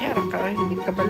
Yara ka, hindi ka ba